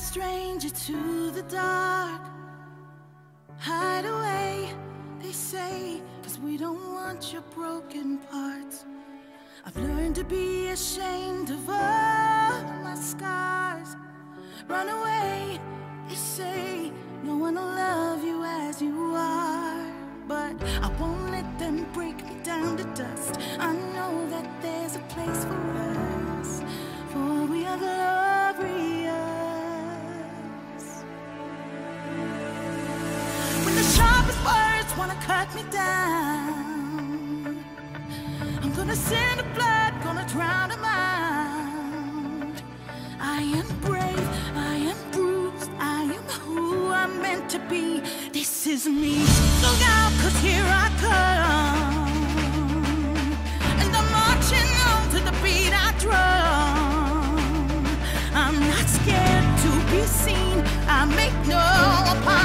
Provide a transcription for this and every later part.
stranger to the dark. Hide away, they say, cause we don't want your broken parts. I've learned to be ashamed of all my scars. Run away, they say, no one will love you as you are. But I won't wanna cut me down, I'm gonna send a blood, gonna drown them out. I am brave, I am bruised, I am who I'm meant to be. This is me. Look out, cause here I come. And I'm marching on to the beat I drum. I'm not scared to be seen. I make no apologies.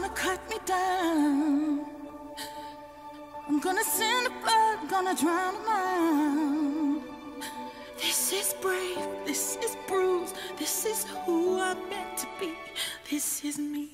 Wanna cut me down, I'm gonna send the blood, gonna drown them out. This is brave, this is bruised, this is who I'm meant to be. This is me.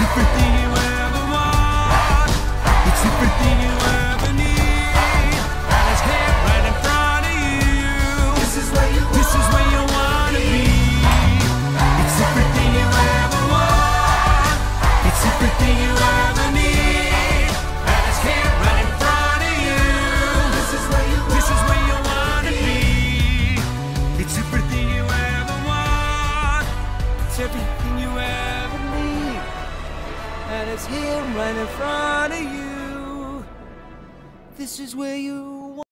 It's everything you ever want. It's everything you ever need. And it's here right in front of you. This is where you This is where you wanna be. It's everything you ever want. It's everything you ever need. And it's here right in front of you. This is where you This is where you wanna be. It's everything you ever want. It's everything you ever. And it's here right in front of you. This is where you